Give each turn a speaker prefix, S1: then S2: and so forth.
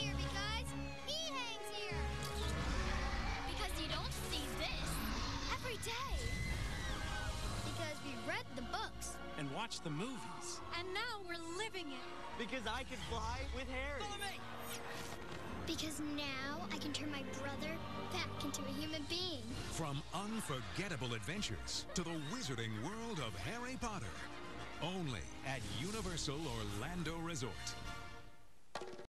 S1: here because he hangs here.
S2: Because you don't see this every day.
S1: Because we read the books.
S3: and watch the movies.
S2: And now we're living it.
S4: Because I can fly with Harry.
S1: Because now I can turn my brother back into a human being.
S5: From unforgettable adventures to the wizarding world of Harry Potter. Only at Universal Orlando Resort.